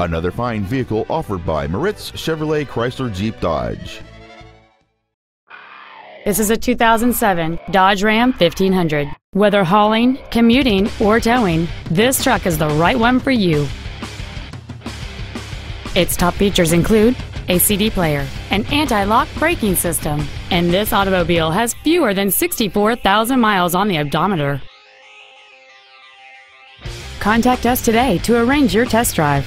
Another fine vehicle offered by Moritz Chevrolet Chrysler Jeep Dodge. This is a 2007 Dodge Ram 1500. Whether hauling, commuting, or towing, this truck is the right one for you. Its top features include a CD player, an anti-lock braking system, and this automobile has fewer than 64,000 miles on the odometer. Contact us today to arrange your test drive.